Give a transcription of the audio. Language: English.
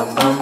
bum bum.